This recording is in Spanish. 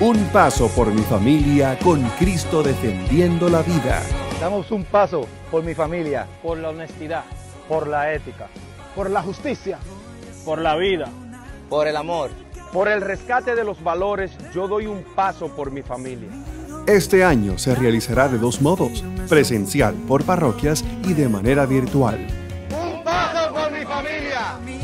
Un paso por mi familia con Cristo defendiendo la vida. Damos un paso por mi familia, por la honestidad, por la ética, por la justicia, por la vida, por el amor, por el rescate de los valores. Yo doy un paso por mi familia. Este año se realizará de dos modos, presencial por parroquias y de manera virtual. Un paso por mi familia.